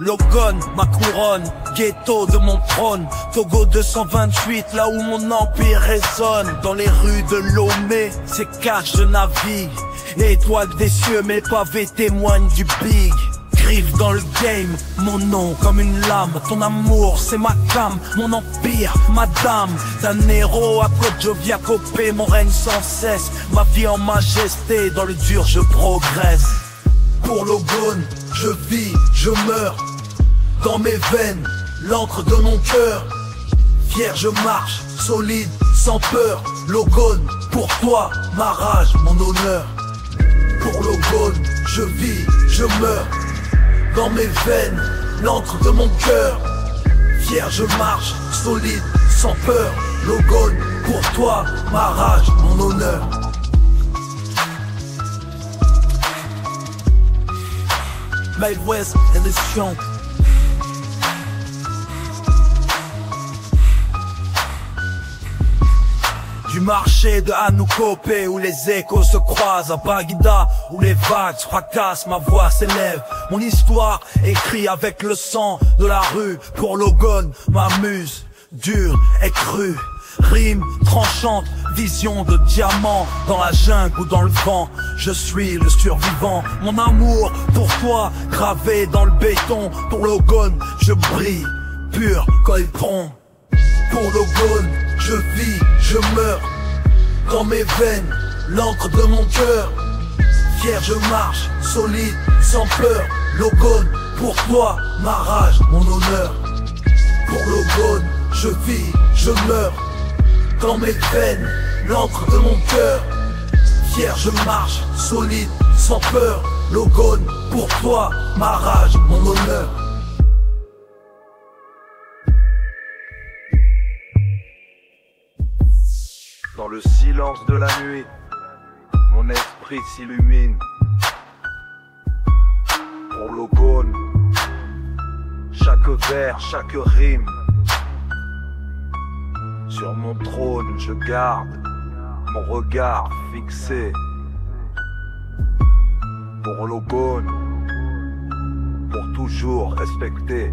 Logan, ma couronne, ghetto de mon trône. Togo 228, là où mon empire résonne. Dans les rues de Lomé, c'est cache de navigue Étoile des cieux, mes pavés témoignent du big. Griffe dans le game, mon nom comme une lame. Ton amour c'est ma cam, mon empire, madame. D'un héros à Côte via Copé, mon règne sans cesse. Ma vie en majesté, dans le dur je progresse. Pour l'Ogone, je vis, je meurs Dans mes veines, l'encre de mon cœur Fier je marche, solide, sans peur Logone, pour toi, ma rage, mon honneur Pour l'Ogone, je vis, je meurs dans mes veines, l'encre de mon cœur. Fier, je marche, solide, sans peur. Logone, pour toi, ma rage, mon honneur. Mail West, édition. Du marché de Anoukopé où les échos se croisent à Bagdad où les vagues fracassent, ma voix s'élève. Mon histoire écrit avec le sang de la rue pour Logon, ma muse dure et crue. Rime tranchante, vision de diamant Dans la jungle ou dans le vent. Je suis le survivant. Mon amour pour toi gravé dans le béton. Pour Logon je brille Pur colpron Pour Logon je vis, je meurs. Dans mes veines L'encre de mon cœur. Fier je marche, solide, sans peur Logone, pour toi, ma rage, mon honneur. Pour Logone, je vis, je meurs Dans mes veines, l'encre de mon cœur Fier je marche, solide, sans peur Logone, pour toi, ma rage, mon honneur Dans le silence de la nuit, mon esprit s'illumine. Pour l'ogone, chaque vers, chaque rime. Sur mon trône, je garde mon regard fixé. Pour l'ogone, pour toujours respecter.